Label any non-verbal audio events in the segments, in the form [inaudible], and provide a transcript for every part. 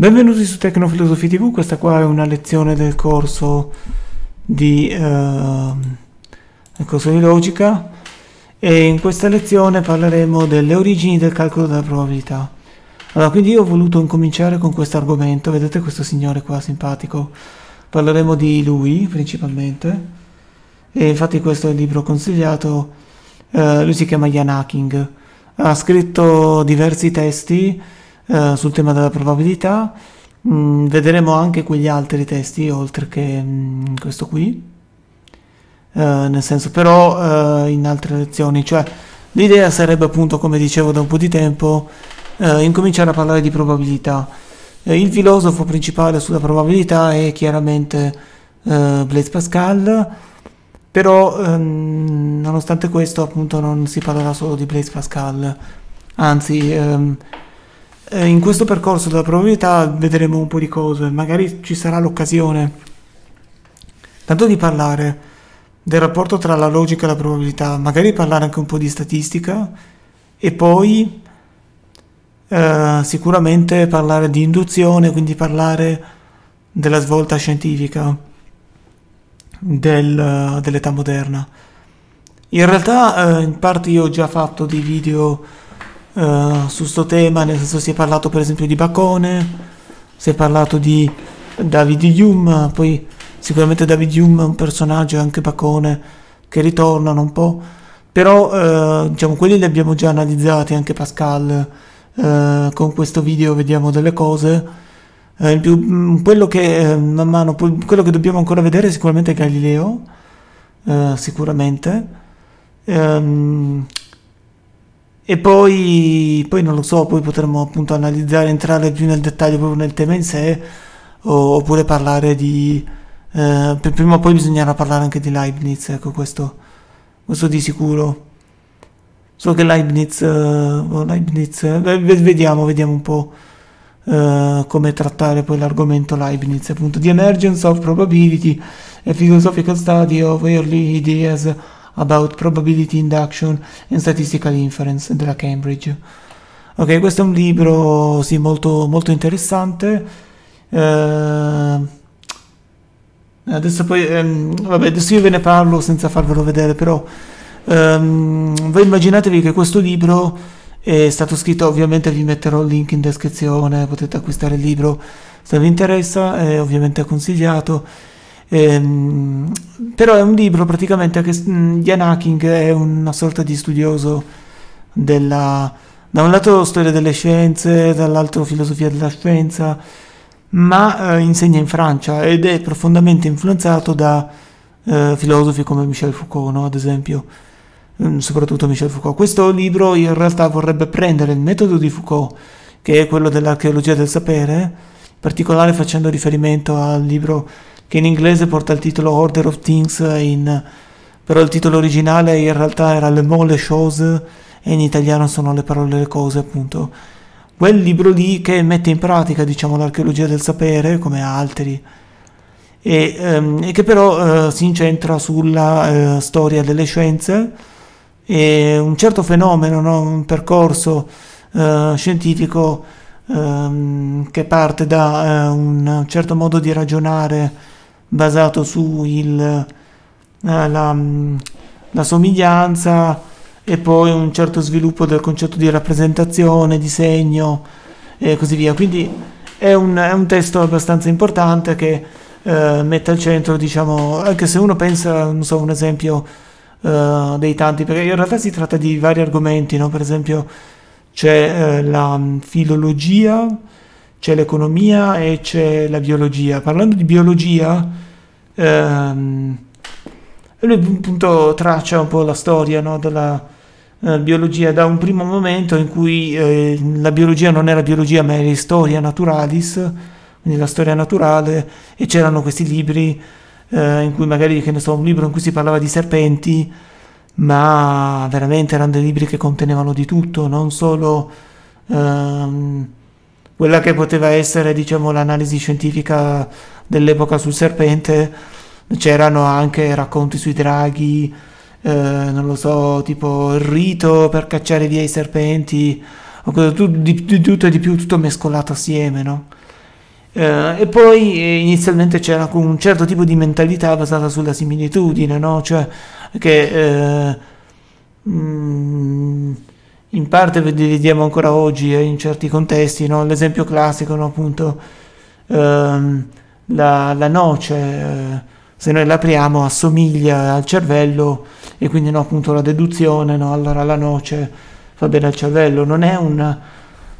Benvenuti su Tecnofilosofia TV, questa qua è una lezione del corso di, eh, corso di logica e in questa lezione parleremo delle origini del calcolo della probabilità. Allora, quindi io ho voluto incominciare con questo argomento, vedete questo signore qua simpatico, parleremo di lui principalmente e infatti questo è il libro consigliato, eh, lui si chiama Jan Hacking, ha scritto diversi testi eh, sul tema della probabilità. Mm, vedremo anche quegli altri testi oltre che mm, questo qui. Uh, nel senso però uh, in altre lezioni, cioè l'idea sarebbe appunto, come dicevo da un po' di tempo, uh, incominciare a parlare di probabilità. il filosofo principale sulla probabilità è chiaramente Blaise Pascal, però um, nonostante questo appunto non si parlerà solo di Blaise Pascal, anzi um, eh, in questo percorso della probabilità vedremo un po' di cose, magari ci sarà l'occasione tanto di parlare del rapporto tra la logica e la probabilità, magari parlare anche un po' di statistica e poi eh, sicuramente parlare di induzione, quindi parlare della svolta scientifica del, dell'età moderna. In realtà eh, in parte io ho già fatto dei video uh, su sto tema, nel senso si è parlato per esempio di Bacone, si è parlato di David Hume, poi sicuramente David Hume è un personaggio, anche Bacone, che ritornano un po', però uh, diciamo quelli li abbiamo già analizzati, anche Pascal, uh, con questo video vediamo delle cose. Più, mm, quello, che, man mano, quello che dobbiamo ancora vedere è sicuramente Galileo, sicuramente. Um, e poi, poi non lo so, poi potremmo appunto analizzare, entrare più nel dettaglio proprio nel tema in sé, o, oppure parlare di... Eh, prima o poi bisognerà parlare anche di Leibniz, ecco questo, questo di sicuro. So che Leibniz, uh, Leibniz eh, vediamo, vediamo un po' uh, come trattare poi l'argomento Leibniz, appunto, The Emergence of Probability, a Philosophical Study of Early Ideas About Probability Induction and Statistical Inference della Cambridge. Ok, questo è un libro sì, molto, molto interessante. Eh, adesso poi, ehm, vabbè, adesso io ve ne parlo senza farvelo vedere, però ehm, voi immaginatevi che questo libro è stato scritto, ovviamente vi metterò il link in descrizione, potete acquistare il libro se vi interessa, è ovviamente consigliato Ehm, però è un libro praticamente che mm, Jan Hacking è una sorta di studioso della, da un lato storia delle scienze, dall'altro filosofia della scienza, ma eh, insegna in Francia ed è profondamente influenzato da eh, filosofi come Michel Foucault, no? ad esempio, mm, soprattutto Michel Foucault. Questo libro in realtà vorrebbe prendere il metodo di Foucault, che è quello dell'archeologia del sapere, in particolare facendo riferimento al libro che in inglese porta il titolo Order of Things, in, però il titolo originale in realtà era Le mots, les choses, e in italiano sono le parole, le cose, appunto. Quel libro lì che mette in pratica, diciamo, l'archeologia del sapere, come altri, e, ehm, e che però eh, si incentra sulla eh, storia delle scienze e un certo fenomeno, no? un percorso eh, scientifico ehm, che parte da eh, un certo modo di ragionare basato su il, eh, mm, somiglianza e poi un certo sviluppo del concetto di rappresentazione, disegno e così via. Quindi è un, è un testo abbastanza importante che eh, mette al centro, diciamo, anche se uno pensa, non so, un esempio eh, dei tanti, perché in realtà si tratta di vari argomenti, no? per esempio c'è eh, la mm, filologia, c'è l'economia e c'è la biologia. Parlando di biologia, ehm, lui appunto traccia un po' la storia no, della eh, biologia da un primo momento in cui eh, la biologia non era biologia ma era storia naturalis, quindi la storia naturale, e c'erano questi libri eh, in cui magari, che ne so, un libro in cui si parlava di serpenti, ma veramente erano dei libri che contenevano di tutto, non solo... Ehm, quella che poteva essere diciamo l'analisi scientifica dell'epoca sul serpente c'erano anche racconti sui draghi eh, non lo so tipo il rito per cacciare via i serpenti di, di, tutto e di più tutto mescolato assieme no? Eh, e poi eh, inizialmente c'era un certo tipo di mentalità basata sulla similitudine, no? cioè che eh, mh, mm, in parte vediamo ancora oggi eh, in certi contesti, no? l'esempio classico no? appunto ehm, la, la, noce, eh, se noi l'apriamo assomiglia al cervello e quindi no, appunto la deduzione, allora la noce fa bene al cervello, non è un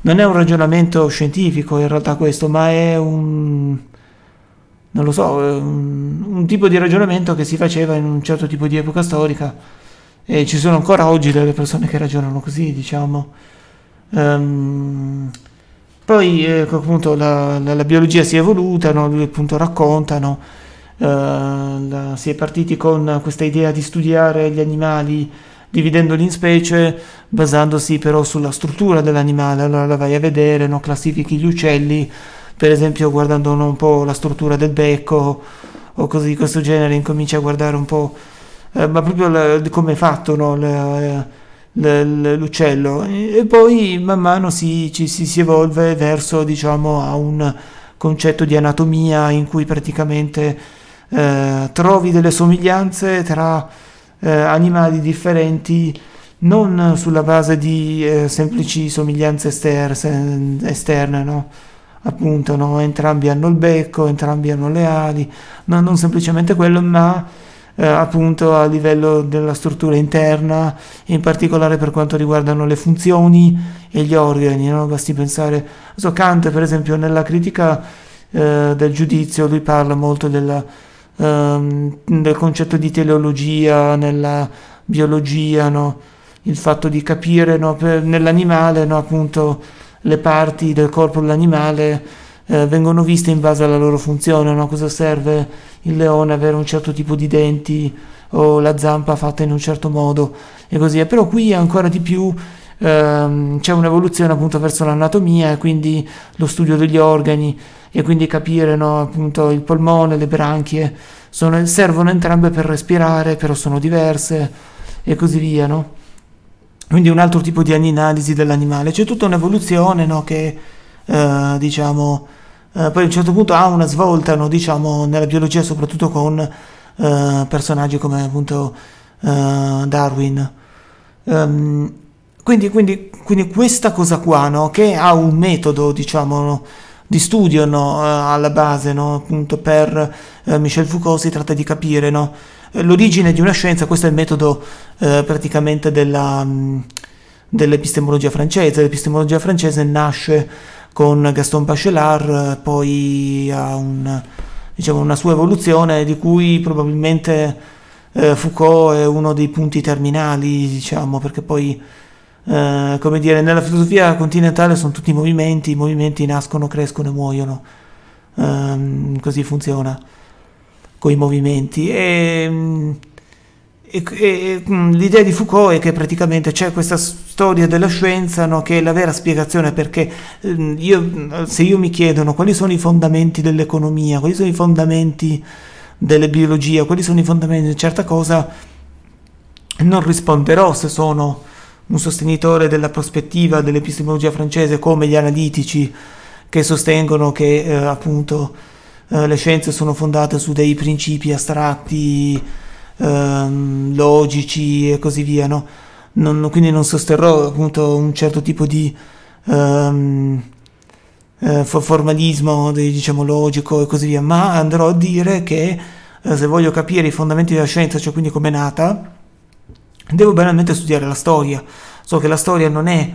non è un ragionamento scientifico in realtà questo, ma è un, non lo so, un, un, tipo di ragionamento che si faceva in un certo tipo di epoca storica e ci sono ancora oggi delle persone che ragionano così, diciamo. Um, poi eh, appunto la, la, la, biologia si è evoluta, no? lui appunto raccontano, uh, la, si è partiti con questa idea di studiare gli animali dividendoli in specie basandosi però sulla struttura dell'animale, allora la vai a vedere, no? classifichi gli uccelli, per esempio guardando un po' la struttura del becco o cose di questo genere, incominci a guardare un po', eh, ma proprio come è fatto no? la, la, l'uccello e poi man mano si, ci, si, si evolve verso diciamo a un concetto di anatomia in cui praticamente eh, trovi delle somiglianze tra eh, animali differenti non sulla base di eh, semplici somiglianze ester- esterne, no? appunto, no? entrambi hanno il becco, entrambi hanno le ali, no, non semplicemente quello, ma eh, appunto a livello della struttura interna, in particolare per quanto riguardano le funzioni e gli organi, no? basti pensare, so, Kant per esempio nella critica eh, del giudizio, lui parla molto della ehm, del concetto di teleologia nella biologia, no? il fatto di capire no, nell'animale no, appunto le parti del corpo dell'animale eh, vengono viste in base alla loro funzione, no? cosa serve il leone avere un certo tipo di denti o la zampa fatta in un certo modo e così via. Però qui ancora di più ehm, c'è un'evoluzione appunto verso l'anatomia e quindi lo studio degli organi e quindi capire no, appunto il polmone, le branchie, sono, servono entrambe per respirare, però sono diverse e così via, no? Quindi un altro tipo di analisi dell'animale. C'è tutta un'evoluzione no, che, eh, diciamo, eh, poi a un certo punto ha una svolta, no, diciamo, nella biologia, soprattutto con eh, personaggi come appunto eh, Darwin. Um, quindi, quindi, quindi, questa cosa qua, no, che ha un metodo, diciamo, di studio no, eh, alla base, appunto per eh, Michel Foucault si tratta di capire l'origine di una scienza, questo è il metodo praticamente della, mh, dell'epistemologia francese, l'epistemologia francese nasce con Gaston Bachelard, poi ha un, diciamo, una sua evoluzione di cui probabilmente eh, Foucault è uno dei punti terminali, diciamo, perché poi eh, come dire, nella filosofia continentale sono tutti movimenti, i movimenti nascono, crescono e muoiono, eh, così funziona con i movimenti. E, e, e, mm, l'idea di Foucault è che praticamente c'è questa storia della scienza no, che è la vera spiegazione perché ehm, io, se io mi chiedono quali sono i fondamenti dell'economia, quali sono i fondamenti della biologia, quali sono i fondamenti di una certa cosa, non risponderò se sono un sostenitore della prospettiva dell'epistemologia francese come gli analitici che sostengono che eh, appunto eh, le scienze sono fondate su dei principi astratti, ehm, logici e così via, no? non, quindi non sosterrò appunto un certo tipo di ehm, eh, formalismo diciamo logico e così via, ma andrò a dire che eh, se voglio capire i fondamenti della scienza, cioè quindi come è nata, devo banalmente studiare la storia. So che la storia non è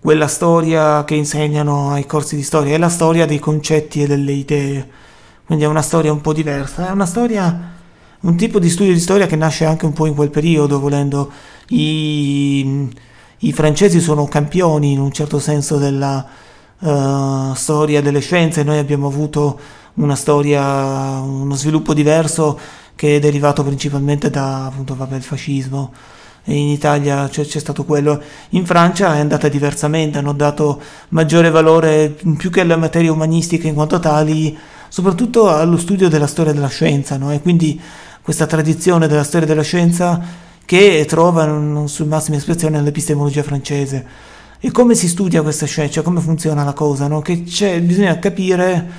quella storia che insegnano ai corsi di storia, è la storia dei concetti e delle idee. Quindi è una storia un po' diversa, è una storia, un tipo di studio di storia che nasce anche un po' in quel periodo, volendo. I, i francesi sono campioni in un certo senso della uh, storia delle scienze, noi abbiamo avuto una storia, uno sviluppo diverso che è derivato principalmente da appunto, vabbè, il fascismo in Italia c'è, c'è, stato quello, in Francia è andata diversamente, hanno dato maggiore valore più che alle materie umanistiche in quanto tali, soprattutto allo studio della storia della scienza, no? e quindi questa tradizione della storia della scienza che trova su massima espressione nell'epistemologia francese. E come si studia questa scienza, cioè come funziona la cosa? No? Bisogna capire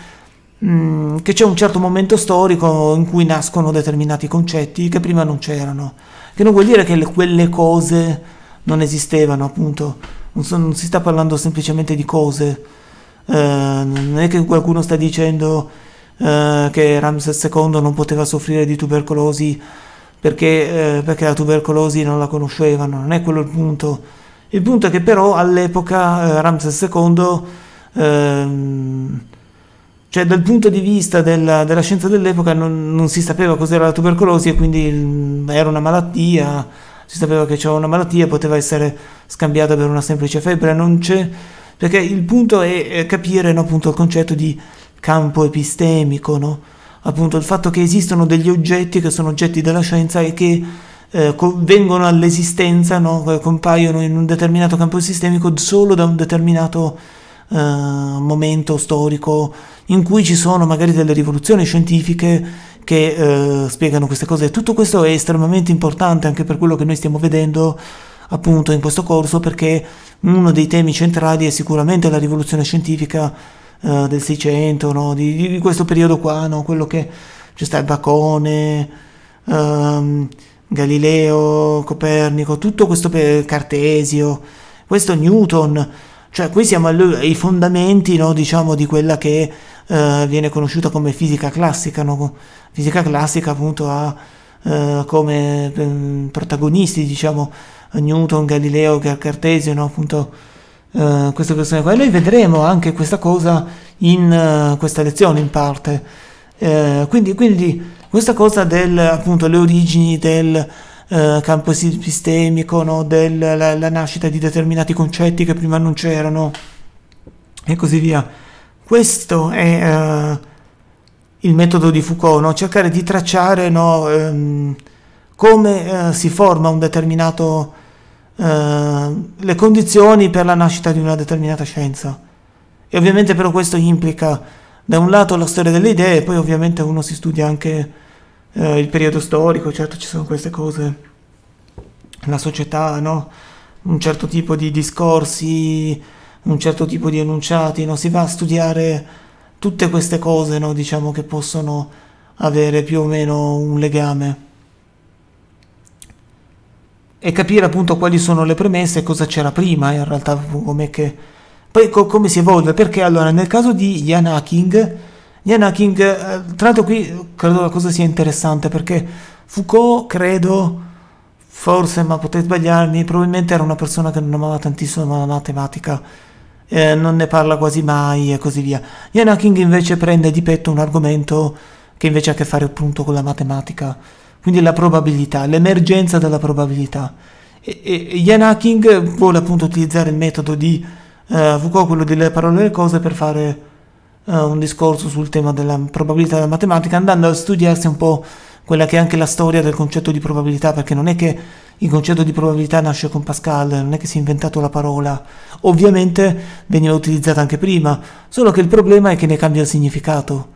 mm, che c'è un certo momento storico in cui nascono determinati concetti che prima non c'erano, che non vuol dire che le, quelle cose non esistevano, appunto, non, so, non, si sta parlando semplicemente di cose, eh, non è che qualcuno sta dicendo eh, che Ramses II non poteva soffrire di tubercolosi perché, eh, perché la tubercolosi non la conoscevano, non è quello il punto. Il punto è che però all'epoca eh, Ramses II, ehm, cioè dal punto di vista della, della scienza dell'epoca non, non, si sapeva cos'era la tubercolosi e quindi mm, era una malattia, si sapeva che c'era una malattia, poteva essere scambiata per una semplice febbre, non c'è, perché il punto è capire no, appunto, il concetto di campo epistemico, no? appunto il fatto che esistono degli oggetti che sono oggetti della scienza e che eh, vengono all'esistenza, no? compaiono in un determinato campo sistemico solo da un determinato eh, momento storico in cui ci sono magari delle rivoluzioni scientifiche che eh, spiegano queste cose. Tutto questo è estremamente importante anche per quello che noi stiamo vedendo appunto in questo corso perché uno dei temi centrali è sicuramente la rivoluzione scientifica uh, del 600, no? di, di, questo periodo qua, no? quello che c'è stato Bacone, um, Galileo, Copernico, tutto questo per Cartesio, questo Newton, cioè qui siamo ai fondamenti no? diciamo, di quella che uh, viene conosciuta come fisica classica, fisica classica appunto ha uh, come um, protagonisti diciamo Newton, Galileo, Cartesio, appunto uh, queste questioni qua. E noi vedremo anche questa cosa in uh, questa lezione in parte. Uh, quindi, quindi, questa cosa del appunto le origini del campo epistemico, no? della la nascita di determinati concetti che prima non c'erano e così via. Questo è il metodo di Foucault, no? cercare di tracciare no, um, come si forma un determinato eh, le condizioni per la nascita di una determinata scienza. E ovviamente però questo implica da un lato la storia delle idee, e poi ovviamente uno si studia anche uh, il periodo storico, certo ci sono queste cose, la società, no? un certo tipo di discorsi, un certo tipo di enunciati, no? si va a studiare tutte queste cose no? diciamo che possono avere più o meno un legame e capire appunto quali sono le premesse e cosa c'era prima in realtà come che poi co- come si evolve perché allora nel caso di Jan Hacking Jan Hacking eh, tra l'altro qui credo la cosa sia interessante perché Foucault credo forse ma potrei sbagliarmi probabilmente era una persona che non amava tantissimo la matematica eh, non ne parla quasi mai e così via. Jan Hacking invece prende di petto un argomento che invece ha a che fare appunto con la matematica quindi la probabilità, l'emergenza della probabilità. E, e Ian Hacking vuole appunto utilizzare il metodo di uh, Foucault, quello delle parole e cose, per fare uh, un discorso sul tema della probabilità della matematica, andando a studiarsi un po' quella che è anche la storia del concetto di probabilità, perché non è che il concetto di probabilità nasce con Pascal, non è che si è inventato la parola, ovviamente veniva utilizzata anche prima, solo che il problema è che ne cambia il significato.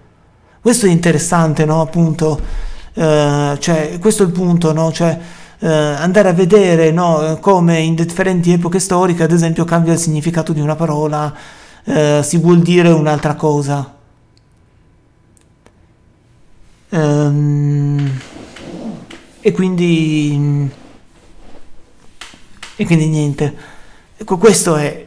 Questo è interessante, no? Appunto, eh, cioè, questo è il punto, no? Cioè, eh, andare a vedere no? come in differenti epoche storiche, ad esempio, cambia il significato di una parola, eh, si vuol dire un'altra cosa. Ehm, e quindi e quindi niente ecco questo è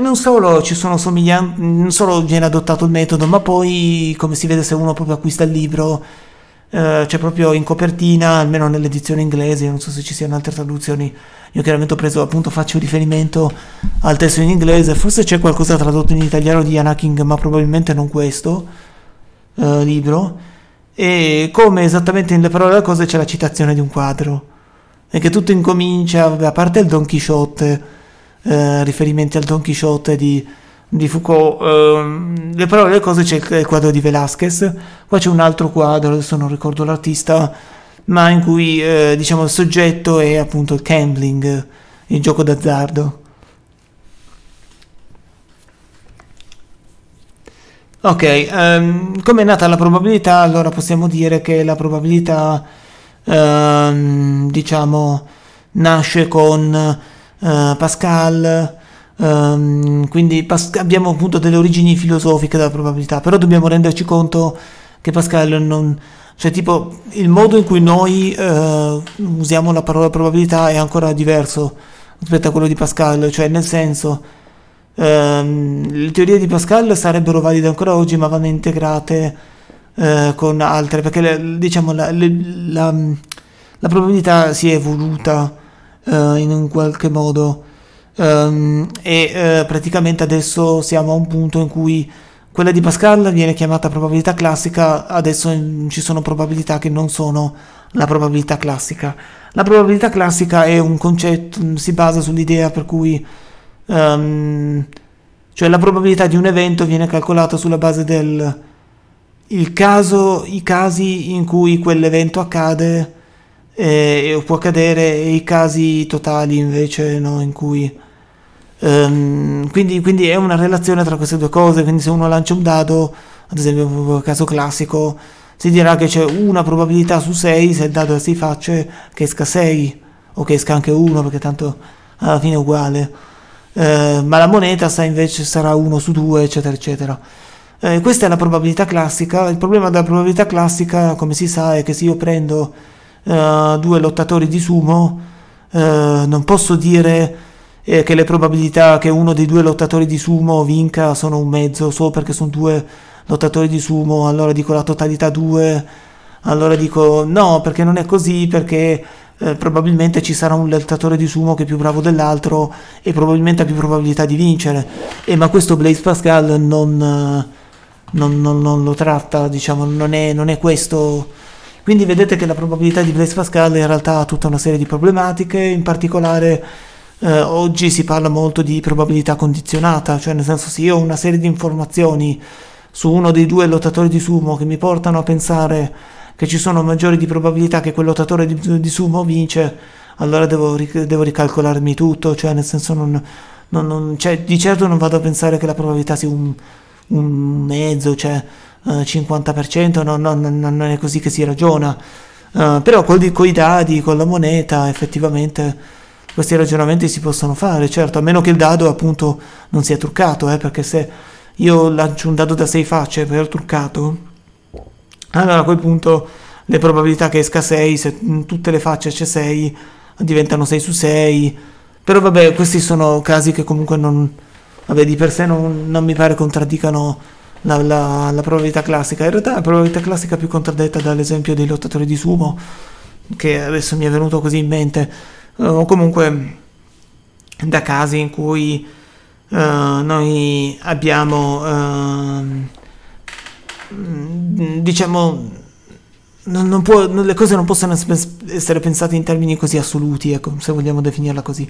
non solo ci sono somiglianze non solo viene adottato il metodo ma poi come si vede se uno proprio acquista il libro eh, c'è proprio in copertina, almeno nell'edizione inglese, non so se ci siano altre traduzioni, io chiaramente ho preso appunto, faccio riferimento al testo in inglese, forse c'è qualcosa tradotto in italiano di Anakin, ma probabilmente non questo eh, libro, e come esattamente nelle parole delle cose c'è la citazione di un quadro, e che tutto incomincia, a parte il Don Chisciotte, eh, riferimenti al Don Chisciotte di di Foucault, ehm, le parole e le cose c'è il quadro di Velázquez, qua c'è un altro quadro, adesso non ricordo l'artista, ma in cui eh, diciamo il soggetto è appunto il gambling, il gioco d'azzardo. Ok, um, come è nata la probabilità? Allora possiamo dire che la probabilità, um, diciamo, nasce con uh, Pascal, Um, quindi Pas- abbiamo appunto delle origini filosofiche della probabilità, però dobbiamo renderci conto che Pascal non... cioè tipo il modo in cui noi uh, usiamo la parola probabilità è ancora diverso rispetto a quello di Pascal, cioè nel senso um, le teorie di Pascal sarebbero valide ancora oggi ma vanno integrate uh, con altre perché le, diciamo la, le, la, la, probabilità si è evoluta uh, in un qualche modo um, e uh, praticamente adesso siamo a un punto in cui quella di Pascal viene chiamata probabilità classica, adesso ci sono probabilità che non sono la probabilità classica. La probabilità classica è un concetto, si basa sull'idea per cui um, cioè la probabilità di un evento viene calcolata sulla base del caso, i casi in cui quell'evento accade eh, può accadere e i casi totali invece no, in cui Um, quindi, quindi, è una relazione tra queste due cose, quindi se uno lancia un dado, ad esempio caso classico, si dirà che c'è una probabilità su 6 se il dado si faccia che esca 6 o che esca anche 1 perché tanto alla fine è uguale. Uh, ma la moneta sa invece sarà 1 su 2 eccetera eccetera. Uh, questa è la probabilità classica, il problema della probabilità classica come si sa è che se io prendo uh, due lottatori di sumo non posso dire eh, che le probabilità che uno dei due lottatori di sumo vinca sono un mezzo, solo perché sono due lottatori di sumo, allora dico la totalità 2, allora dico no, perché non è così, perché eh, probabilmente ci sarà un lottatore di sumo che è più bravo dell'altro e probabilmente ha più probabilità di vincere. E, ma questo Blaise Pascal non, non, non, non lo tratta, diciamo, non è, non è questo. Quindi vedete che la probabilità di Blaise Pascal in realtà ha tutta una serie di problematiche, in particolare eh, oggi si parla molto di probabilità condizionata, cioè nel senso se io ho una serie di informazioni su uno dei due lottatori di sumo che mi portano a pensare che ci sono maggiori di probabilità che quel lottatore di, di sumo vince, allora devo, devo, ricalcolarmi tutto, cioè nel senso non, non, non cioè, di certo non vado a pensare che la probabilità sia un, un mezzo, cioè eh, 50%, no, no, non è così che si ragiona. Uh, però con i dadi, con la moneta, effettivamente questi ragionamenti si possono fare, certo, a meno che il dado appunto non sia truccato, eh, perché se io lancio un dado da 6 facce ho truccato, allora a quel punto le probabilità che esca 6, se in tutte le facce c'è 6, diventano 6 su 6, però vabbè, questi sono casi che comunque non, vabbè, di per sé non, non mi pare contraddicano la, la, la, probabilità classica. In realtà la probabilità classica più contraddetta dall'esempio dei lottatori di sumo, che adesso mi è venuto così in mente o comunque da casi in cui uh, noi abbiamo uh, diciamo non, non può, le cose non possono essere pensate in termini così assoluti ecco se vogliamo definirla così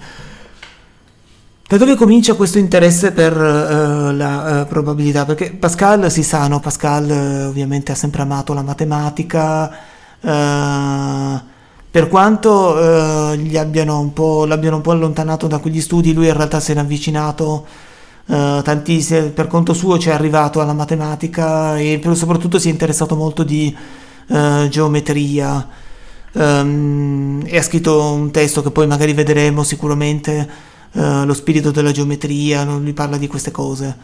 da dove comincia questo interesse per uh, la uh, probabilità? Perché Pascal si sa, no? Pascal uh, ovviamente ha sempre amato la matematica, per quanto eh, abbiano l'abbiano un po' allontanato da quegli studi, lui in realtà si era avvicinato eh, tantissimo, per conto suo ci è arrivato alla matematica e soprattutto si è interessato molto di eh, geometria um, e ha scritto un testo che poi magari vedremo sicuramente, eh, lo spirito della geometria, non lui parla di queste cose.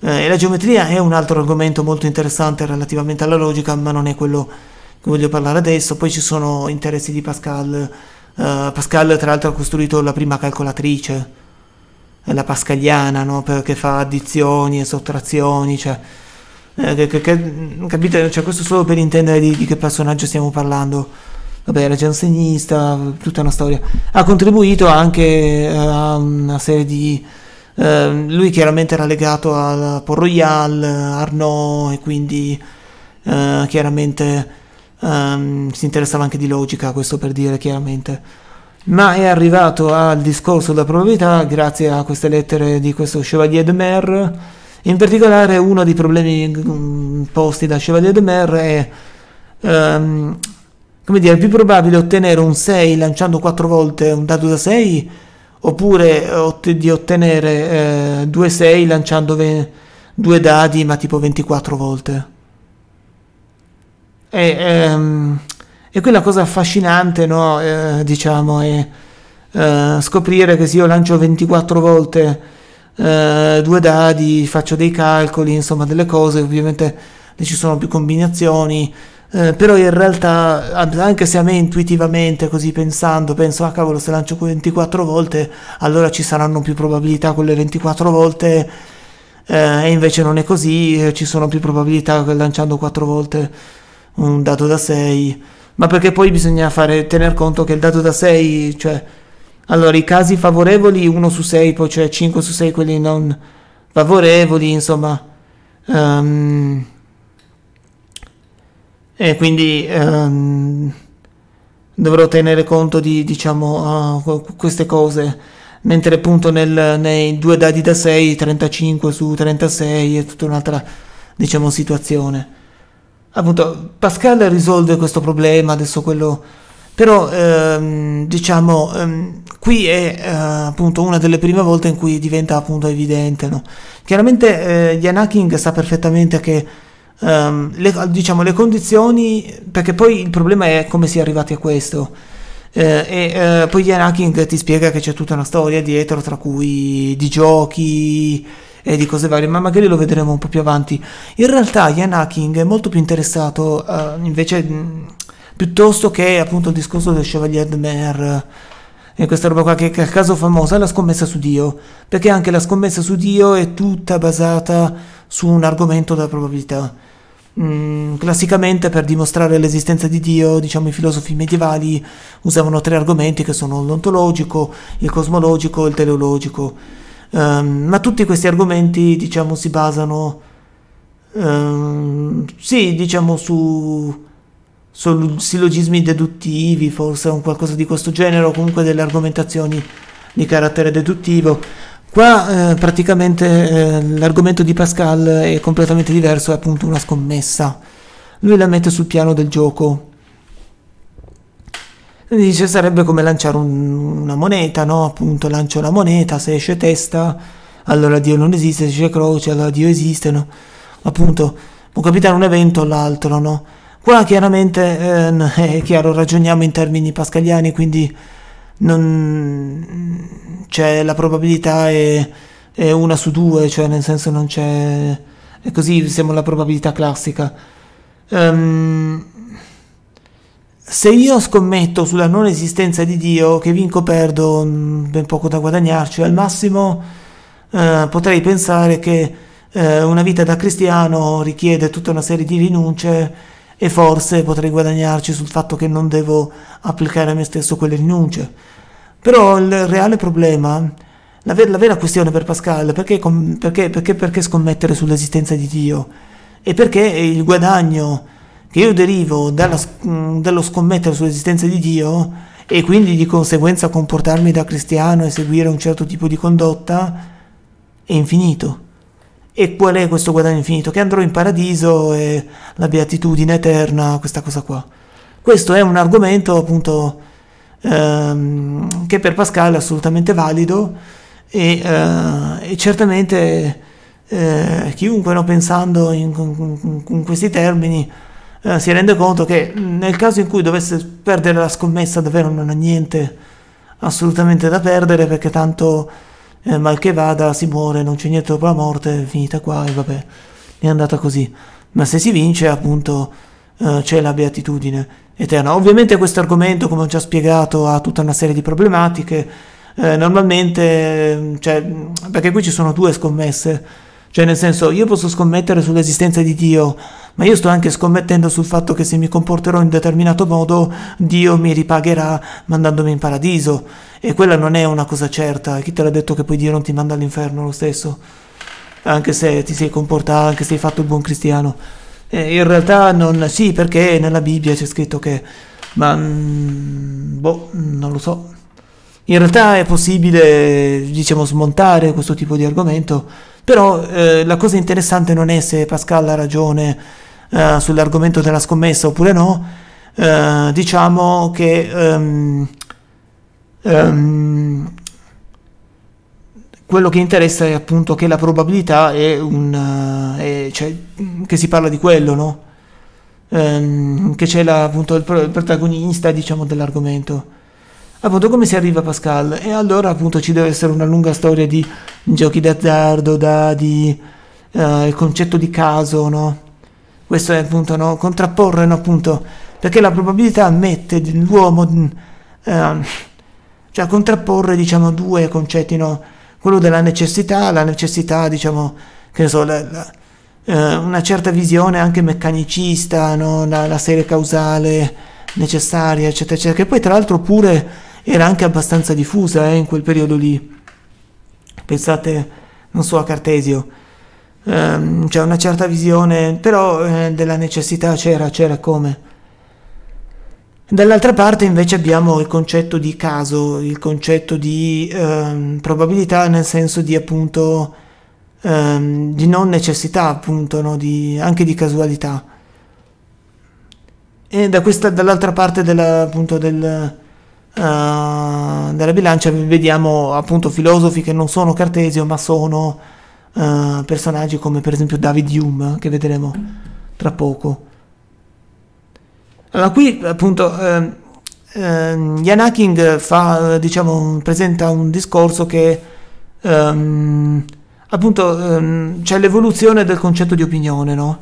Eh, e la geometria è un altro argomento molto interessante relativamente alla logica, ma non è quello voglio parlare adesso, poi ci sono interessi di Pascal. Uh, Pascal tra l'altro ha costruito la prima calcolatrice, la pascaliana, no? che fa addizioni e sottrazioni, cioè, eh, che, che, capite? Cioè, questo solo per intendere di, di che personaggio stiamo parlando. Vabbè, era giansenista, tutta una storia. Ha contribuito anche uh, a una serie di... Uh, lui chiaramente era legato al Port Royal, Arnaud e quindi uh, chiaramente um, si interessava anche di logica, questo per dire chiaramente. Ma è arrivato al discorso della probabilità grazie a queste lettere di questo Chevalier de Mer. In particolare uno dei problemi mm, posti da Chevalier de Mer è um, come dire, è più probabile ottenere un 6 lanciando 4 volte un dado da 6 oppure ot- di ottenere 2 eh, 6 lanciando 2 dadi ma tipo 24 volte. E, ehm, e quella cosa affascinante, no? eh, diciamo, è eh, scoprire che se io lancio 24 volte eh, due dadi, faccio dei calcoli, insomma delle cose, ovviamente ci sono più combinazioni, eh, però in realtà anche se a me intuitivamente così pensando penso ah cavolo se lancio 24 volte allora ci saranno più probabilità quelle 24 volte eh, e invece non è così, eh, ci sono più probabilità che lanciando 4 volte un dato da 6, ma perché poi bisogna fare, tener conto che il dato da 6, cioè, allora i casi favorevoli 1 su 6, poi c'è 5 su 6 quelli non favorevoli, insomma, um, e quindi um, dovrò tenere conto di, diciamo, uh, queste cose mentre appunto nel, nei due dadi da 6, 35 su 36 è tutta un'altra diciamo situazione. Appunto Pascal risolve questo problema, adesso quello però ehm, diciamo ehm, qui è eh, appunto una delle prime volte in cui diventa appunto evidente no? chiaramente eh, Jan Hacking sa perfettamente che ehm, le, diciamo, le condizioni perché poi il problema è come si è arrivati a questo eh, e eh, poi Ian Hacking ti spiega che c'è tutta una storia dietro, tra cui di giochi e di cose varie, ma magari lo vedremo un po' più avanti. In realtà Ian Hacking è molto più interessato uh, invece mh, piuttosto che appunto il discorso del Chevalier de Mer e questa roba qua che è il caso famoso è la scommessa su Dio, perché anche la scommessa su Dio è tutta basata su un argomento della probabilità. Mm, classicamente per dimostrare l'esistenza di Dio, diciamo i filosofi medievali usavano tre argomenti che sono l'ontologico, il cosmologico e il teleologico. Um, ma tutti questi argomenti, diciamo, si basano um, sì, diciamo su, su sillogismi deduttivi, forse un qualcosa di questo genere, o comunque delle argomentazioni di carattere deduttivo. Qua eh, praticamente eh, l'argomento di Pascal è completamente diverso, è appunto una scommessa. Lui la mette sul piano del gioco. Dice sarebbe come lanciare un, una moneta, no? Appunto lancio la moneta, se esce testa, allora Dio non esiste, se esce croce, allora Dio esiste, no? Appunto, può capitare un evento o l'altro, no? Qua chiaramente eh, [laughs] è chiaro, ragioniamo in termini pascaliani, quindi non cioè la probabilità è, è, una su due, cioè nel senso non c'è è così siamo la probabilità classica. Um, se io scommetto sulla non esistenza di Dio, che vinco perdo, mm, ben poco da guadagnarci, al massimo eh, potrei pensare che eh, una vita da cristiano richiede tutta una serie di rinunce e forse potrei guadagnarci sul fatto che non devo applicare a me stesso quelle rinunce. Però il reale problema, la, ver- la vera questione per Pascal, perché, com- perché, perché, perché scommettere sull'esistenza di Dio? E perché il guadagno che io derivo dalla, dallo scommettere sull'esistenza di Dio e quindi di conseguenza comportarmi da cristiano e seguire un certo tipo di condotta è infinito. E qual è questo guadagno infinito? Che andrò in paradiso e la beatitudine eterna, questa cosa qua. Questo è un argomento appunto ehm, che per Pascal è assolutamente valido e, eh, e certamente eh, chiunque no, pensando in, in, in, questi termini eh, si rende conto che nel caso in cui dovesse perdere la scommessa davvero non ha niente assolutamente da perdere perché tanto eh, mal che vada si muore, non c'è niente dopo la morte, è finita qua e vabbè, è andata così. Ma se si vince appunto eh, c'è la beatitudine eterna. Ovviamente questo argomento, come ho già spiegato, ha tutta una serie di problematiche. Eh, normalmente, cioè, perché qui ci sono due scommesse, cioè nel senso io posso scommettere sull'esistenza di Dio, ma io sto anche scommettendo sul fatto che se mi comporterò in determinato modo Dio mi ripagherà mandandomi in paradiso e quella non è una cosa certa, chi te l'ha detto che poi Dio non ti manda all'inferno lo stesso, anche se ti sei comportato, anche se hai fatto il buon cristiano. Eh, in realtà non... Sì, perché nella Bibbia c'è scritto che... Ma... Mm, boh, non lo so. In realtà è possibile, diciamo, smontare questo tipo di argomento, però eh, la cosa interessante non è se Pascal ha ragione eh, sull'argomento della scommessa oppure no, eh, diciamo che um, um, quello che interessa è appunto che la probabilità è un... È, cioè, che si parla di quello, no? Ehm, che c'è la, appunto il, il, protagonista, diciamo, dell'argomento. Appunto come si arriva a Pascal e allora appunto ci deve essere una lunga storia di giochi d'azzardo, dadi, uh, il concetto di caso, no? Questo è appunto, no? Contrapporre, no? Appunto, perché la probabilità ammette l'uomo, uh, cioè contrapporre, diciamo, due concetti, no? Quello della necessità, la necessità, diciamo, che ne so, la, la, uh, una certa visione anche meccanicista, no? La, la serie causale necessaria, eccetera, eccetera, che poi tra l'altro pure era anche abbastanza diffusa eh, in quel periodo lì. Pensate, non so, a Cartesio. Um, c'è una certa visione, però eh, della necessità c'era, c'era come. Dall'altra parte invece abbiamo il concetto di caso, il concetto di ehm, probabilità nel senso di appunto ehm, di non necessità, appunto, no? di, anche di casualità. E da questa, dall'altra parte della, appunto, del, uh, della bilancia vediamo appunto filosofi che non sono Cartesio ma sono uh, personaggi come per esempio David Hume che vedremo tra poco. Allora qui appunto uh, Jan Hacking fa, diciamo, presenta un discorso che um, appunto um, c'è l'evoluzione del concetto di opinione, no?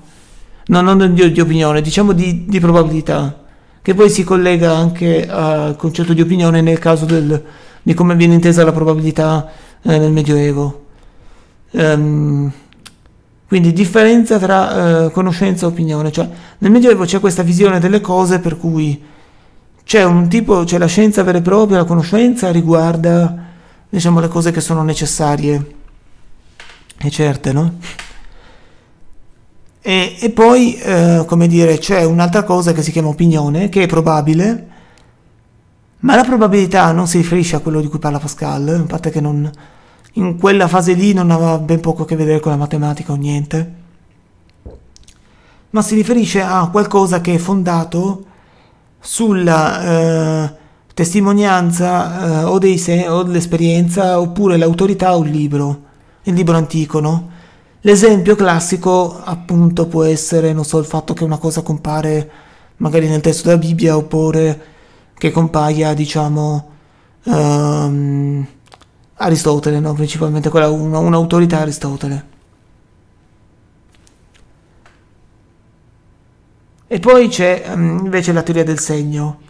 No, non di, di opinione, diciamo di, di probabilità che poi si collega anche al concetto di opinione nel caso del, di come viene intesa la probabilità eh, nel Medioevo. Um, quindi differenza tra uh, conoscenza e opinione, cioè nel Medioevo c'è questa visione delle cose per cui c'è un tipo, c'è la scienza vera e propria, la conoscenza riguarda diciamo le cose che sono necessarie e certe, no? E, e poi, eh, come dire, c'è un'altra cosa che si chiama opinione, che è probabile, ma la probabilità non si riferisce a quello di cui parla Pascal, a parte che non, in quella fase lì non aveva ben poco a che vedere con la matematica o niente, ma si riferisce a qualcosa che è fondato sulla eh, testimonianza eh, o, dei se- o dell'esperienza oppure l'autorità o il libro, il libro antico, no? L'esempio classico appunto può essere, non so, il fatto che una cosa compare magari nel testo della Bibbia oppure che compaia, diciamo, um, Aristotele, no? principalmente quella, una, un'autorità Aristotele. E poi c'è um, invece la teoria del segno.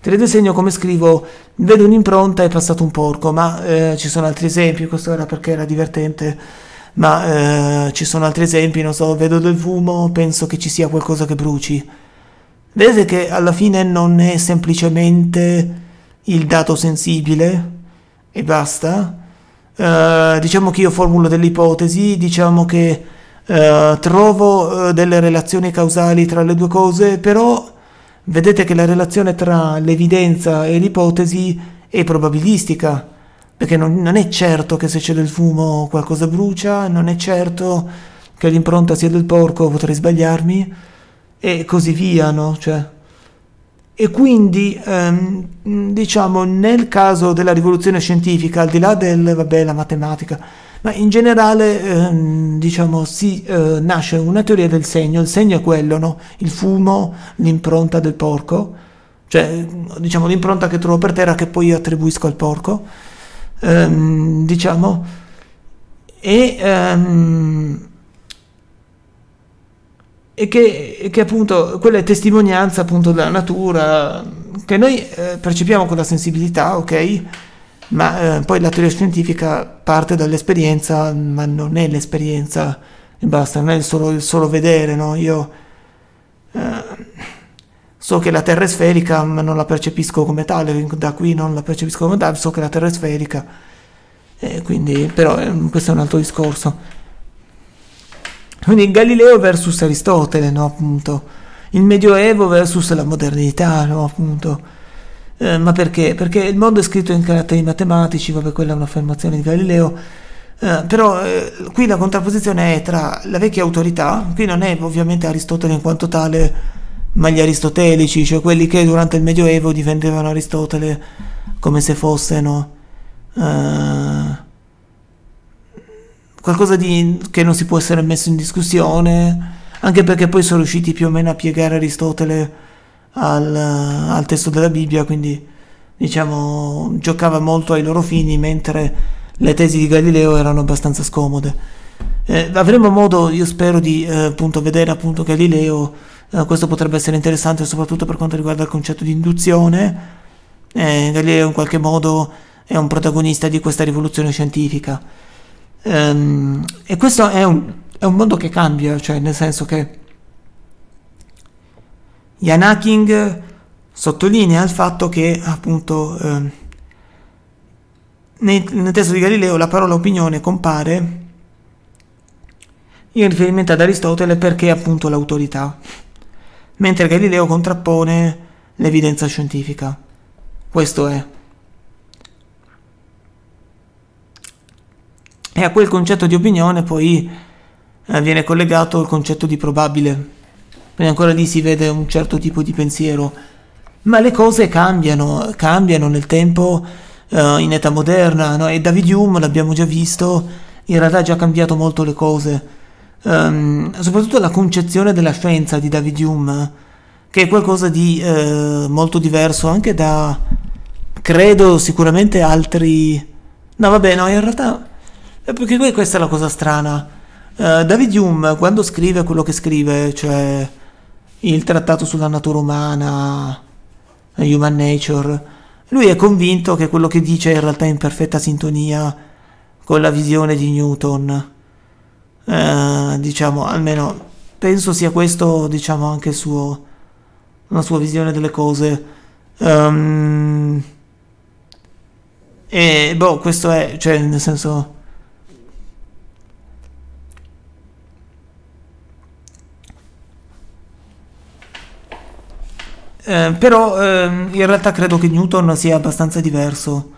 Teoria del segno, come scrivo, vedo un'impronta e è passato un porco, ma eh, ci sono altri esempi, questo era perché era divertente ma eh, ci sono altri esempi, non so, vedo del fumo, penso che ci sia qualcosa che bruci. Vedete che alla fine non è semplicemente il dato sensibile e basta. Uh, diciamo che io formulo delle ipotesi, diciamo che uh, trovo uh, delle relazioni causali tra le due cose, però vedete che la relazione tra l'evidenza e l'ipotesi è probabilistica perché non, non, è certo che se c'è del fumo qualcosa brucia, non è certo che l'impronta sia del porco, potrei sbagliarmi, e così via, no? Cioè, e quindi, ehm, diciamo, nel caso della rivoluzione scientifica, al di là del, vabbè, la matematica, ma in generale, ehm, diciamo, si eh, nasce una teoria del segno, il segno è quello, no? Il fumo, l'impronta del porco, cioè, diciamo, l'impronta che trovo per terra che poi attribuisco al porco, ehm, diciamo, e, ehm, e, che, che, appunto quella è testimonianza appunto della natura che noi eh, percepiamo con la sensibilità, ok? Ma eh, poi la teoria scientifica parte dall'esperienza, ma non è l'esperienza e basta, non è il solo, il solo vedere, no? Io eh, so che la Terra è sferica, ma non la percepisco come tale, da qui non la percepisco come tale, so che la Terra è sferica, e quindi, però eh, questo è un altro discorso. Quindi Galileo versus Aristotele, no, appunto. Il Medioevo versus la modernità, no, appunto. Eh, ma perché? Perché il mondo è scritto in caratteri matematici, vabbè, quella è un'affermazione di Galileo, eh, però eh, qui la contrapposizione è tra la vecchia autorità, qui non è ovviamente Aristotele in quanto tale ma gli aristotelici, cioè quelli che durante il Medioevo difendevano Aristotele come se fosse no, uh, qualcosa di, che non si può essere messo in discussione, anche perché poi sono riusciti più o meno a piegare Aristotele al, al testo della Bibbia, quindi diciamo, giocava molto ai loro fini, mentre le tesi di Galileo erano abbastanza scomode. Eh, avremo modo, io spero, di eh, appunto, vedere appunto Galileo, eh, questo potrebbe essere interessante soprattutto per quanto riguarda il concetto di induzione. Eh, Galileo in qualche modo è un protagonista di questa rivoluzione scientifica. Ehm, e questo è un, è un mondo che cambia, cioè nel senso che Jan Hacking sottolinea il fatto che appunto eh, nel, nel, testo di Galileo la parola opinione compare in riferimento ad Aristotele perché appunto l'autorità, mentre Galileo contrappone l'evidenza scientifica. Questo è. E a quel concetto di opinione poi eh, viene collegato il concetto di probabile. Quindi ancora lì si vede un certo tipo di pensiero. Ma le cose cambiano, cambiano nel tempo uh, in età moderna, no? e David Hume l'abbiamo già visto, in realtà ha già cambiato molto le cose. Um, soprattutto la concezione della scienza di David Hume, che è qualcosa di uh, molto diverso anche da, credo, sicuramente altri... No, vabbè, no, in realtà eh, perché questa è la cosa strana. Uh, David Hume, quando scrive quello che scrive, cioè il trattato sulla natura umana, Human Nature, lui è convinto che quello che dice è in realtà in perfetta sintonia con la visione di Newton. Uh, diciamo, almeno penso sia questo, diciamo, anche suo, la sua visione delle cose. Um, e boh, questo è, cioè, nel senso Eh, però eh, in realtà credo che Newton sia abbastanza diverso,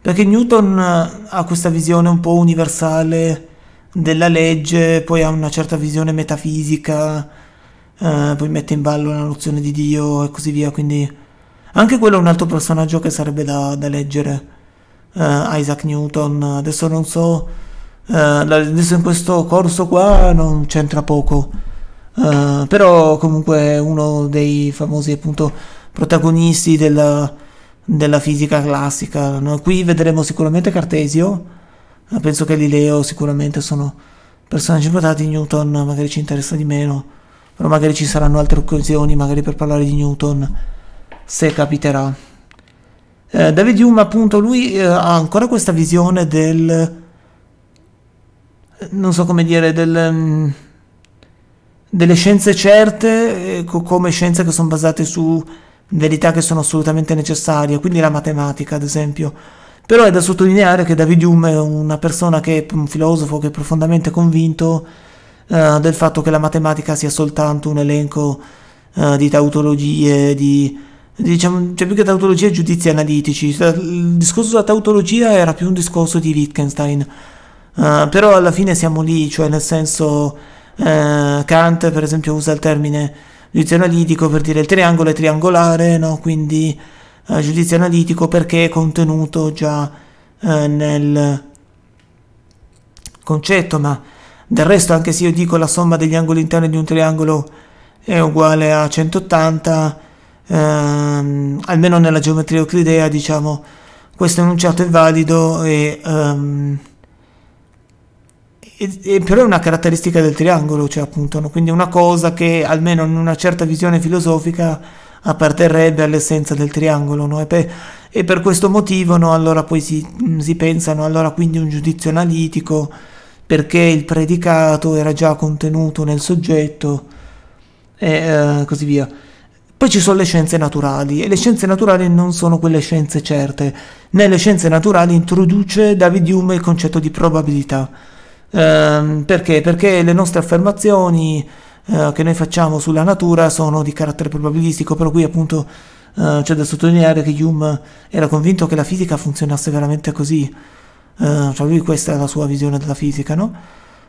perché Newton eh, ha questa visione un po' universale della legge, poi ha una certa visione metafisica, eh, poi mette in ballo la nozione di Dio e così via, quindi anche quello è un altro personaggio che sarebbe da, da leggere, eh, Isaac Newton, adesso non so, eh, adesso in questo corso qua non c'entra poco Uh, però comunque è uno dei famosi appunto protagonisti della, della fisica classica. No? Qui vedremo sicuramente Cartesio, uh, penso che Galileo sicuramente sono personaggi importanti, Newton magari ci interessa di meno, però magari ci saranno altre occasioni magari per parlare di Newton, se capiterà. Uh, David Hume appunto lui ha ancora questa visione del non so come dire del um, delle scienze certe eh, come scienze che sono basate su verità che sono assolutamente necessarie, quindi la matematica ad esempio. Però è da sottolineare che David Hume è una persona che un filosofo che è profondamente convinto uh, del fatto che la matematica sia soltanto un elenco uh, di tautologie, di, diciamo, cioè più che tautologie giudizi analitici. Il discorso sulla tautologia era più un discorso di Wittgenstein. Uh, però alla fine siamo lì, cioè nel senso Kant per esempio usa il termine giudizio analitico per dire il triangolo è triangolare, no? quindi eh, giudizio analitico perché è contenuto già eh, nel concetto, ma del resto anche se io dico la somma degli angoli interni di un triangolo è uguale a 180, ehm, almeno nella geometria euclidea diciamo questo enunciato è valido e... Um, e, e però è una caratteristica del triangolo, cioè appunto, no? quindi una cosa che almeno in una certa visione filosofica apparterrebbe all'essenza del triangolo, no? e, per, e, per, questo motivo no? allora poi si, mm, si pensano allora quindi un giudizio analitico perché il predicato era già contenuto nel soggetto e eh, così via. Poi ci sono le scienze naturali e le scienze naturali non sono quelle scienze certe. Nelle scienze naturali introduce David Hume il concetto di probabilità. Ehm, perché? Perché le nostre affermazioni eh, che noi facciamo sulla natura sono di carattere probabilistico, però qui appunto eh, c'è da sottolineare che Hume era convinto che la fisica funzionasse veramente così, eh, cioè lui questa è la sua visione della fisica, no?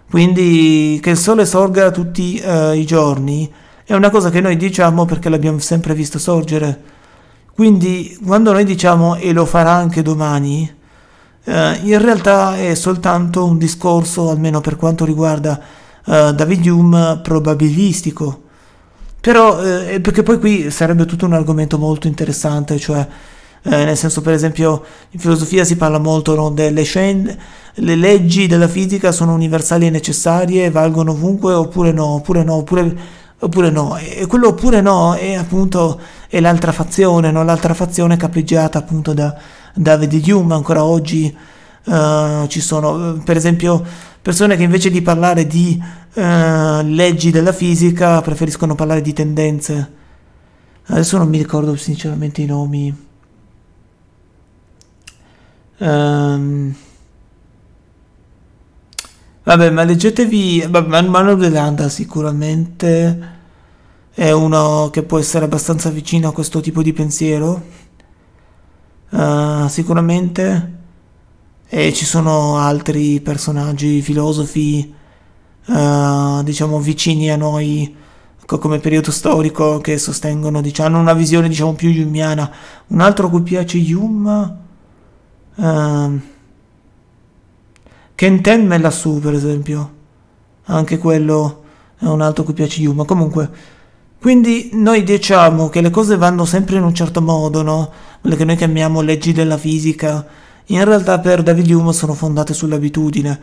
Quindi che il sole sorga tutti eh, i giorni è una cosa che noi diciamo perché l'abbiamo sempre visto sorgere. Quindi quando noi diciamo e lo farà anche domani, eh, in realtà è soltanto un discorso, almeno per quanto riguarda eh, David Hume, probabilistico. Però, eh, perché poi qui sarebbe tutto un argomento molto interessante, cioè eh, nel senso per esempio in filosofia si parla molto no, delle scienze, le leggi della fisica sono universali e necessarie, valgono ovunque oppure no, oppure no, oppure, oppure no. E quello oppure no è appunto è l'altra fazione, no? l'altra fazione caprigiata appunto da David Hume ancora oggi. Uh, ci sono per esempio persone che invece di parlare di uh, leggi della fisica preferiscono parlare di tendenze. Adesso non mi ricordo sinceramente i nomi. Um, vabbè, ma leggetevi Manuel de Landa sicuramente è uno che può essere abbastanza vicino a questo tipo di pensiero. Uh, sicuramente. E ci sono altri personaggi, filosofi, uh, diciamo, vicini a noi come periodo storico che sostengono, diciamo, hanno una visione, diciamo, più yumiana. Un altro a cui piace Yum Uh, Kenten me lassù, per esempio. Anche quello è un altro cui piace Yuma. Comunque, quindi noi diciamo che le cose vanno sempre in un certo modo, no? Quelle che noi chiamiamo leggi della fisica, in realtà per David Hume sono fondate sull'abitudine.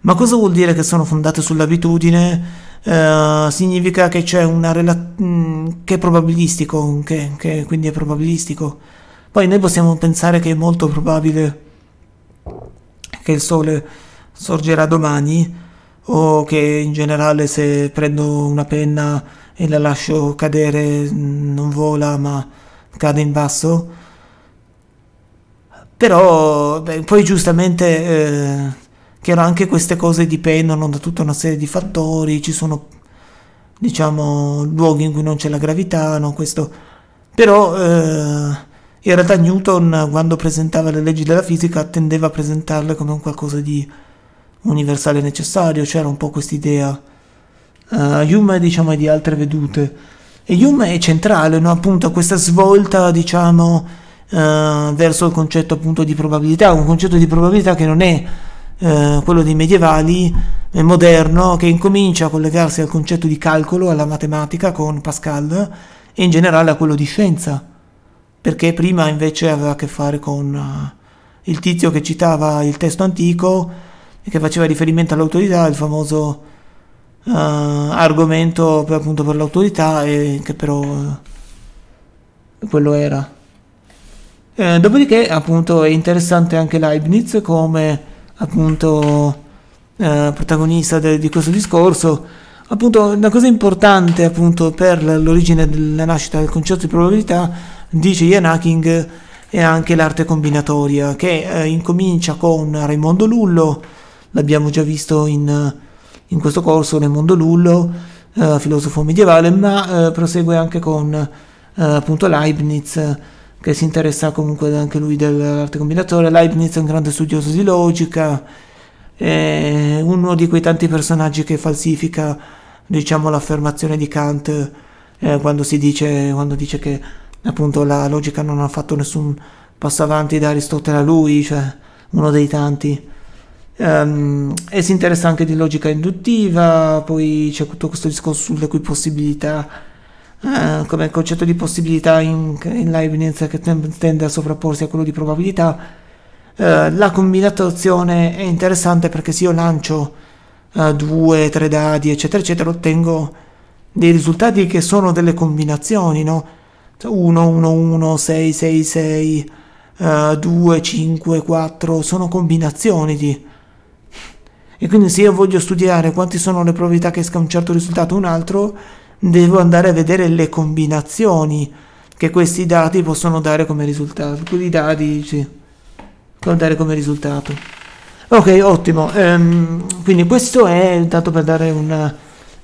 Ma cosa vuol dire che sono fondate sull'abitudine? Uh, significa che c'è una relazione mm, che è probabilistico, che, che quindi è probabilistico. Poi noi possiamo pensare che è molto probabile che il Sole sorgerà domani o che in generale se prendo una penna e la lascio cadere non vola ma cade in basso. Però beh, poi giustamente eh, che anche queste cose dipendono da tutta una serie di fattori, ci sono diciamo luoghi in cui non c'è la gravità, no? Questo però eh, in realtà Newton, quando presentava le leggi della fisica, tendeva a presentarle come un qualcosa di universale necessario, c'era un po' quest'idea. Uh, Hume, diciamo, è di altre vedute. E Hume è centrale, no? appunto, questa svolta, diciamo, uh, verso il concetto appunto di probabilità, un concetto di probabilità che non è uh, quello dei medievali, è moderno, che incomincia a collegarsi al concetto di calcolo, alla matematica con Pascal e in generale a quello di scienza perché prima invece aveva a che fare con uh, il tizio che citava il testo antico e che faceva riferimento all'autorità, il famoso uh, argomento per, appunto per l'autorità e che però uh, quello era. Eh, dopodiché appunto è interessante anche Leibniz come appunto eh, protagonista de- di questo discorso. Appunto una cosa importante appunto per l'origine della nascita del concetto di probabilità dice Ian Hacking è anche l'arte combinatoria che eh, incomincia con Raimondo Lullo, l'abbiamo già visto in, in questo corso, Raimondo Lullo, eh, filosofo medievale, ma eh, prosegue anche con appunto Leibniz che si interessa comunque anche lui dell'arte combinatoria. Leibniz è un grande studioso di logica, è uno di quei tanti personaggi che falsifica diciamo l'affermazione di Kant eh, quando dice, quando dice che appunto la logica non ha fatto nessun passo avanti da Aristotele a lui, cioè uno dei tanti. Um, e si interessa anche di logica induttiva, poi c'è tutto questo discorso sulle cui possibilità, uh, come concetto di possibilità in, in Leibniz che tende a sovrapporsi a quello di probabilità. Uh, la combinazione è interessante perché se io lancio uh, due, tre dadi, eccetera, eccetera, ottengo dei risultati che sono delle combinazioni, no? 1, 1, 1, 6, 6, 6, uh, 2, 5, 4, sono combinazioni di... E quindi se io voglio studiare quanti sono le probabilità che esca un certo risultato o un altro, devo andare a vedere le combinazioni che questi dati possono dare come risultato. Quindi dati sì, possono dare come risultato. Ok, ottimo. Um, quindi questo è dato per dare una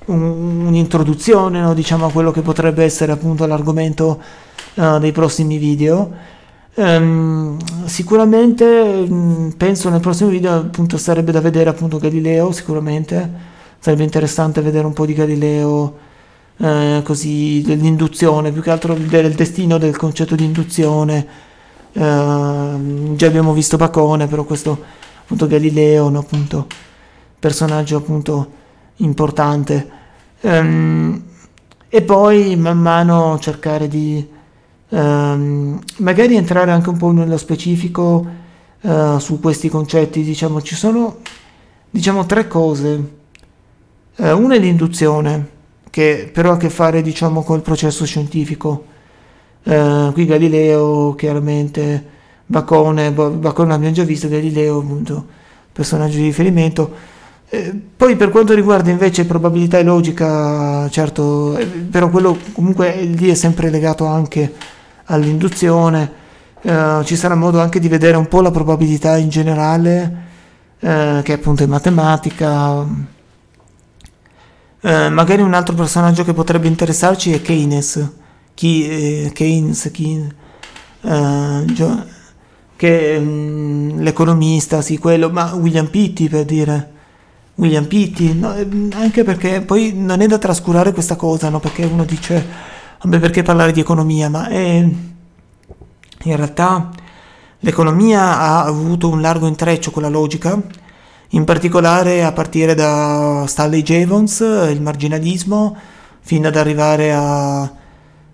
un, un'introduzione no, diciamo, a quello che potrebbe essere appunto l'argomento uh, dei prossimi video. Um, sicuramente um, penso nel prossimo video appunto sarebbe da vedere appunto Galileo sicuramente sarebbe interessante vedere un po' di Galileo eh, così dell'induzione più che altro il destino del concetto di induzione eh, già abbiamo visto Bacone però questo appunto Galileo no, appunto personaggio appunto importante. Um, e poi man mano cercare di ehm, magari entrare anche un po' nello specifico eh, su questi concetti, diciamo, ci sono diciamo tre cose. Eh, una è l'induzione, che però ha a che fare diciamo col processo scientifico. Eh, qui Galileo chiaramente Bacone, Bacone l'abbiamo già visto, Galileo appunto personaggio di riferimento. Eh, poi per quanto riguarda invece probabilità e logica, certo, eh, però quello comunque lì è sempre legato anche all'induzione, eh, ci sarà modo anche di vedere un po' la probabilità in generale, eh, che appunto è matematica. Eh, magari un altro personaggio che potrebbe interessarci è Keynes, chi, Keynes, Keynes che um, l'economista, sì, quello, ma William Pitti per dire. William Pitti, no, ehm, anche perché poi non è da trascurare questa cosa, no? Perché uno dice, vabbè, perché parlare di economia? Ma è, in realtà l'economia ha avuto un largo intreccio con la logica, in particolare a partire da Stanley Javons, il marginalismo, fino ad arrivare a,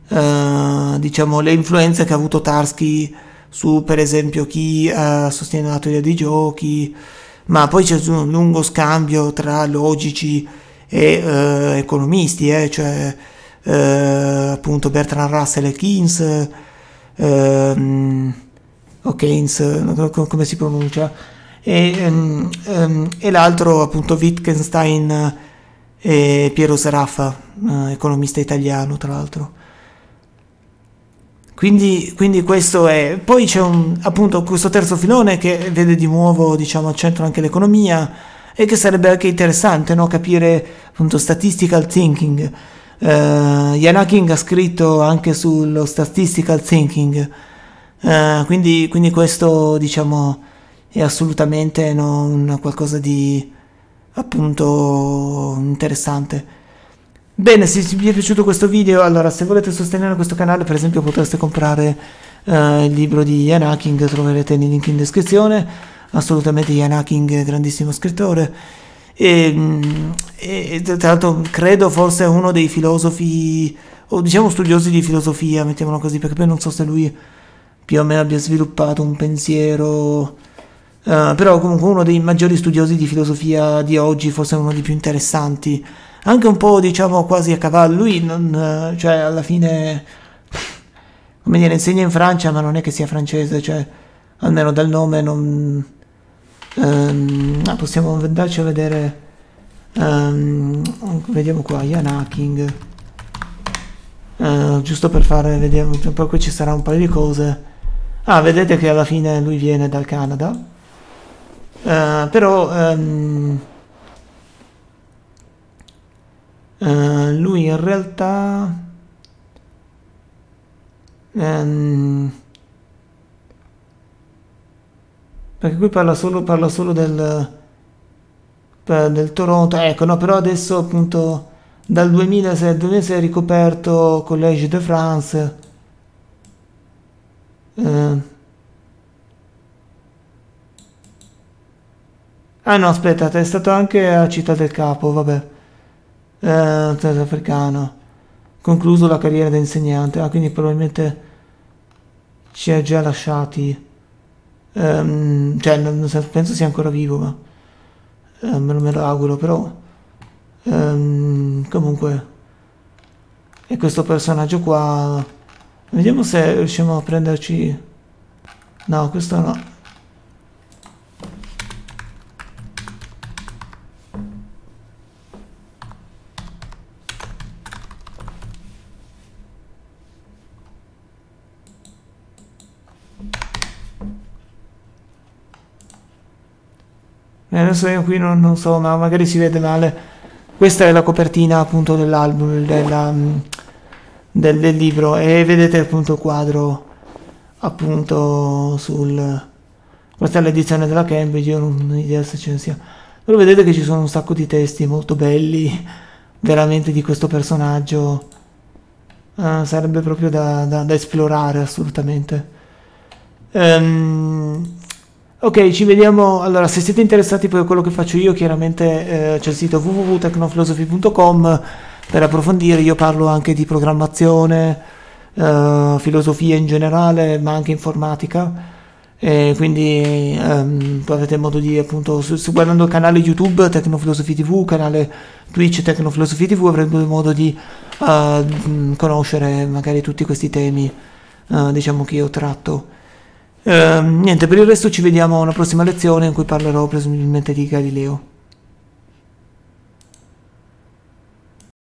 uh, diciamo, le influenze che ha avuto Tarski su per esempio chi uh, sostiene la teoria dei giochi, ma poi c'è un lungo scambio tra logici e uh, economisti, eh, cioè uh, appunto Bertrand Russell e Keynes, o Keynes, come si pronuncia, e, um, e l'altro appunto Wittgenstein e Piero Seraffa, economista italiano tra l'altro. Quindi, quindi, questo è. Poi c'è un, appunto questo terzo filone che vede di nuovo diciamo, al centro anche l'economia e che sarebbe anche interessante no? capire appunto statistical thinking. Uh, Ian Hacking ha scritto anche sullo statistical thinking, uh, quindi, quindi, questo diciamo è assolutamente no, un qualcosa di appunto interessante. Bene, se vi è piaciuto questo video, allora se volete sostenere questo canale, per esempio potreste comprare uh, il libro di Ian Hacking, troverete il link in descrizione, assolutamente Ian Hacking, grandissimo scrittore, e, mm, e tra l'altro credo forse uno dei filosofi, o diciamo studiosi di filosofia, mettiamolo così, perché poi non so se lui più o meno abbia sviluppato un pensiero... Uh, però comunque uno dei maggiori studiosi di filosofia di oggi, forse uno dei più interessanti, anche un po' diciamo quasi a cavallo. Lui non, cioè alla fine, [laughs] come dire, insegna in Francia, ma non è che sia francese, cioè almeno dal nome non... Um, possiamo andarci a vedere, um, vediamo qua, Ian Hacking, uh, giusto per fare, vediamo, poi qui ci sarà un paio di cose. Ah, vedete che alla fine lui viene dal Canada, uh, però... Um, Uh, lui in realtà um, perché qui parla solo, parla solo del, del Toronto. Ecco no però adesso appunto dal 2006 al 2006 è ricoperto Collège de France. Uh, ah no aspetta è stato anche a Città del Capo vabbè. Eh, africano, concluso la carriera da insegnante, ah, quindi probabilmente ci ha già lasciati, um, cioè non, penso sia ancora vivo, ma eh, me, lo, me, lo, auguro, però um, comunque è questo personaggio qua, vediamo se riusciamo a prenderci, no questo no. Adesso io qui non, non, so, ma magari si vede male. Questa è la copertina appunto dell'album, della, mm, del, del, libro e vedete appunto il quadro appunto sul... Questa è l'edizione della Cambridge, io non ho idea se ce ne sia. Però vedete che ci sono un sacco di testi molto belli, veramente di questo personaggio. Uh, sarebbe proprio da, da, da esplorare assolutamente. Um, Ok, ci vediamo. Allora, se siete interessati poi a quello che faccio io, chiaramente eh, c'è il sito www.tecnofilosophy.com per approfondire. Io parlo anche di programmazione, uh, filosofia in generale, ma anche informatica. E quindi um, avrete modo di appunto su, su, guardando il canale YouTube Tecnofilosofia TV, canale Twitch Tecnofilosofia TV avrete modo di uh, conoscere magari tutti questi temi uh, diciamo che io tratto. Uh, niente, per il resto ci vediamo alla prossima lezione in cui parlerò presumibilmente di Galileo.